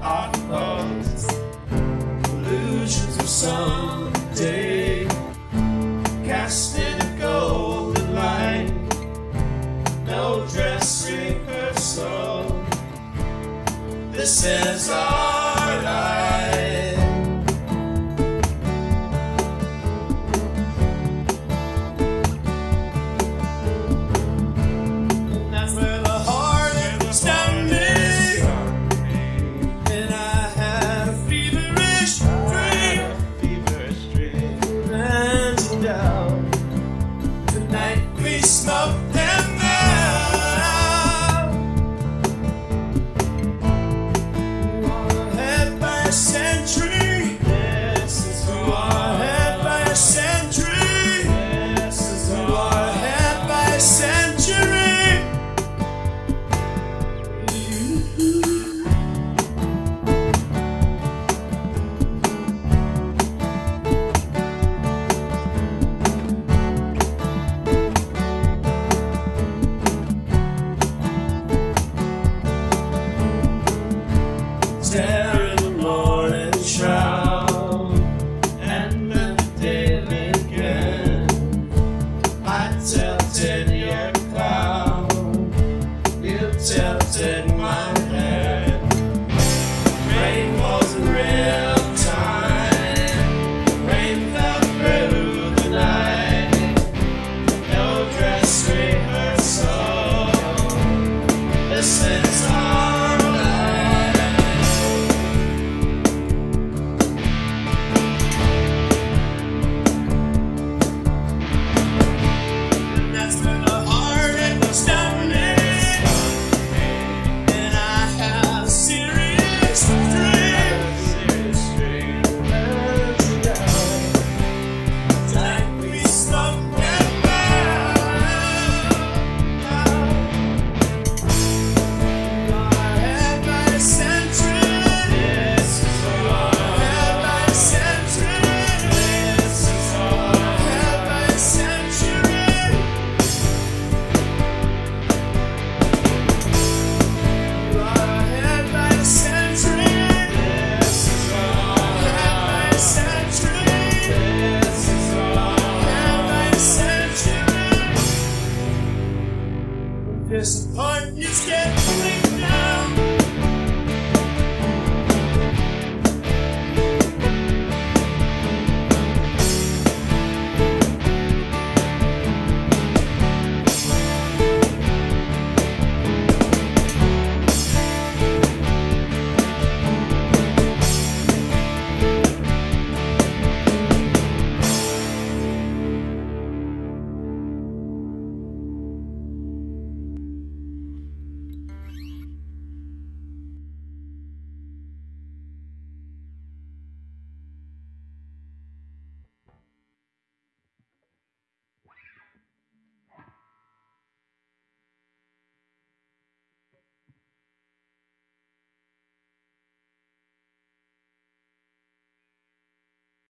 our thoughts, illusions of someday, casting a golden light, no dress rehearsal. This is our darkness, time you can't now.